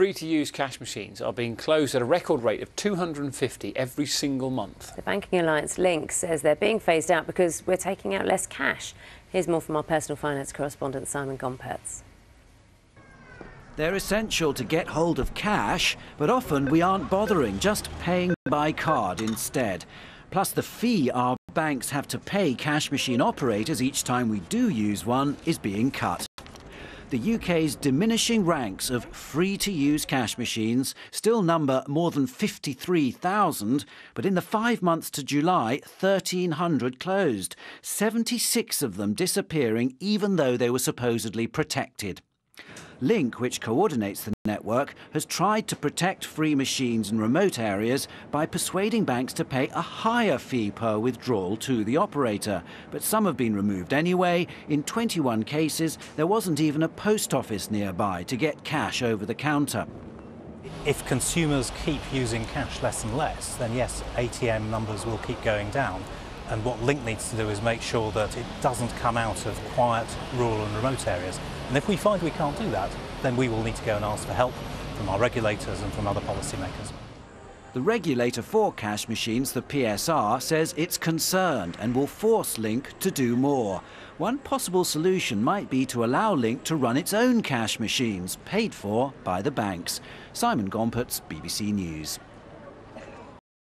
free-to-use cash machines are being closed at a record rate of 250 every single month. The Banking Alliance Link says they're being phased out because we're taking out less cash. Here's more from our personal finance correspondent Simon Gompertz. They're essential to get hold of cash, but often we aren't bothering, just paying by card instead. Plus, the fee our banks have to pay cash machine operators each time we do use one is being cut. The UK's diminishing ranks of free-to-use cash machines still number more than 53,000, but in the five months to July, 1,300 closed, 76 of them disappearing even though they were supposedly protected. Link, which coordinates the network, has tried to protect free machines in remote areas by persuading banks to pay a higher fee per withdrawal to the operator. But some have been removed anyway. In 21 cases, there wasn't even a post office nearby to get cash over the counter. If consumers keep using cash less and less, then yes, ATM numbers will keep going down. And what Link needs to do is make sure that it doesn't come out of quiet, rural and remote areas. And if we find we can't do that, then we will need to go and ask for help from our regulators and from other policymakers. The regulator for cash machines, the PSR, says it's concerned and will force Link to do more. One possible solution might be to allow Link to run its own cash machines, paid for by the banks. Simon Gompertz, BBC News.